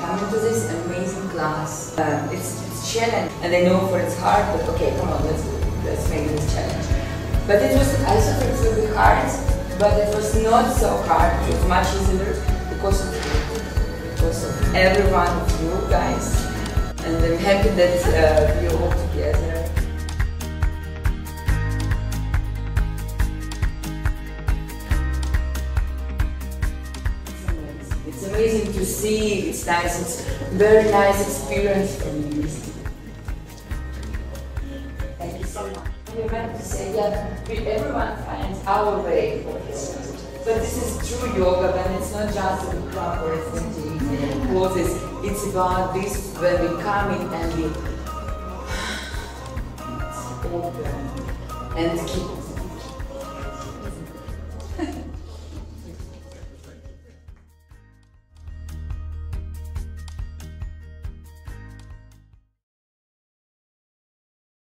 to this amazing class. Uh, it's, it's challenge, and I know for it's hard, but okay, come on, let's let's make this challenge. But it was I thought it would be hard, but it was not so hard. It was much easier because of you, because of every one of you guys, and I'm happy that uh, we're all It's amazing to see. It's nice. It's very nice experience for me. Thank you so much. We meant to say that we, everyone finds our way for this. But this is true yoga, and it's not just or it's not poses. It's about this when we come in and we open and keep